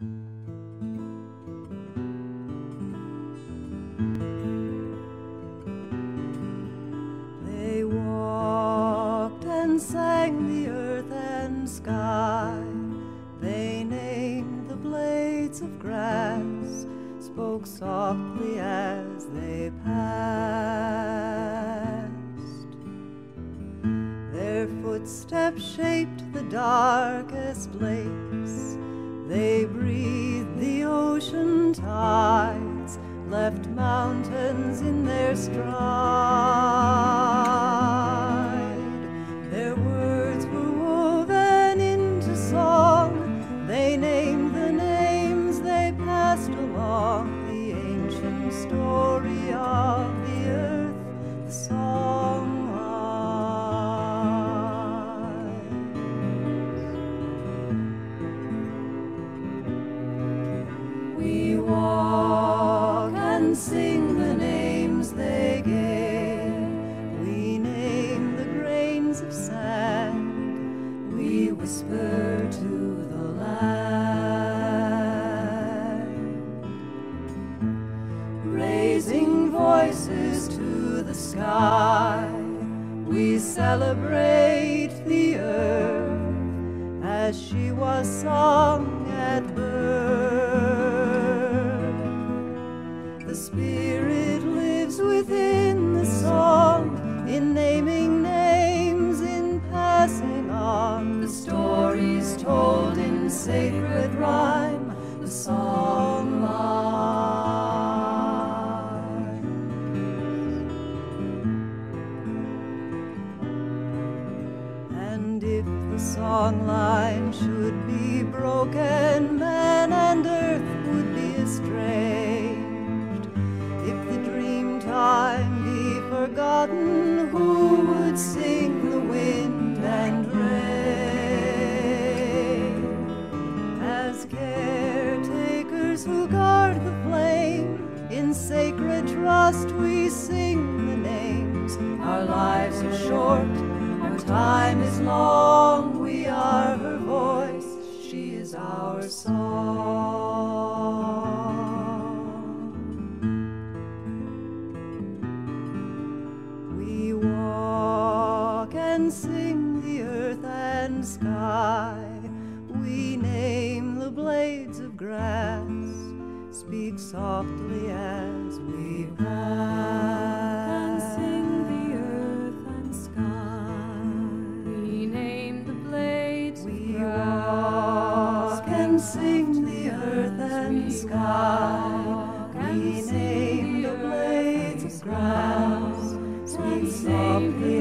They walked and sang the earth and sky. They named the blades of grass, spoke softly as they passed. Their footsteps shaped the darkest lakes. They breathed the ocean tides, left mountains in their stride. Their words were woven into song. They named the names they passed along, the ancient story of the earth, the and sing the names they gave. We name the grains of sand. We whisper to the land. Raising voices to the sky. We celebrate the earth as she was sung at birth. Spirit lives within the song, in naming names, in passing on the stories told in sacred rhyme, the song line. And if the song line should be broken, man and guard the flame, in sacred trust we sing the names. Our lives are short, our time is long. We are her voice, she is our song. We walk and sing the earth and sky. We name the blades of grass, speak softly as we pass. and sing the earth and sky. We name the blades We grass, walk and sing the earth and sky. We name the blades of grass, speak softly as we pass.